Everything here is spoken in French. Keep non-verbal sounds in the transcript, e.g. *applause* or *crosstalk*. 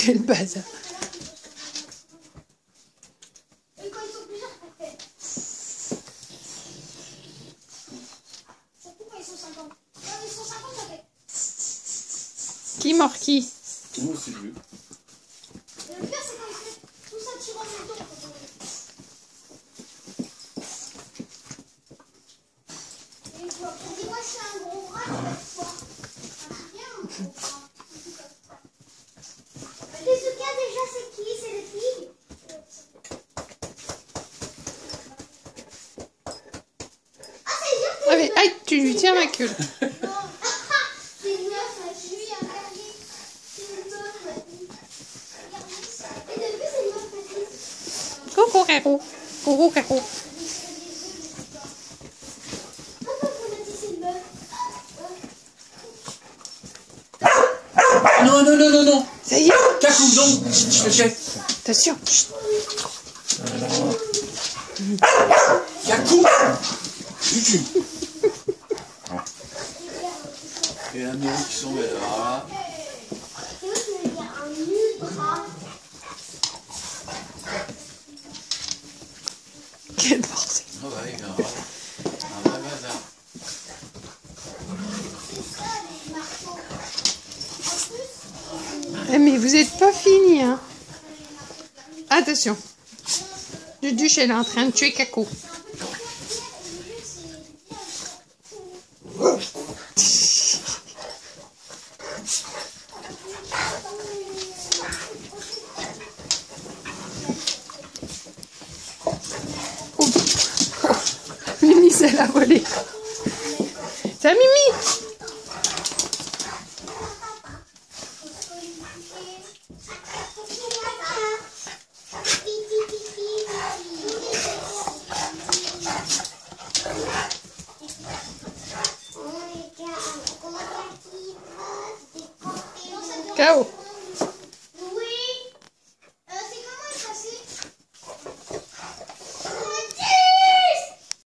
Quel bazar. Et quand ils sont plusieurs, ça fait. Surtout quand ils sont 50. Quand ils sont 50, ça fait. Qui mord qui Moi, c'est lui. Et le pire, c'est quand ils font tout ça. Et je vois- on dit, moi, je suis un gros bras, je vais être fort. Ah, c'est bien, un gros bras. Et ce cas, déjà, c'est qui C'est les filles Ah, c'est bien que Allez, aïe, tu lui tiens ma queue. Coucou, Caro. Coucou, Caro. Non, non, non, non, non. Ça y est, Cacou, non. Je te chef. attention. Cacou. Juju. Et la mairie qui sont là. Voilà. C'est vrai qu'il y a un ultra. Quel bordel. Ah ouais, il y a un vrai- un vrai bazar. C'est ça, les marteaux. En plus, Eh, mais vous êtes pas fini, hein. Attention. Duduche, elle est en train de tuer Caco. Oh. *laughs* Mimi, ça l'a volé. C'est un Mimi Go.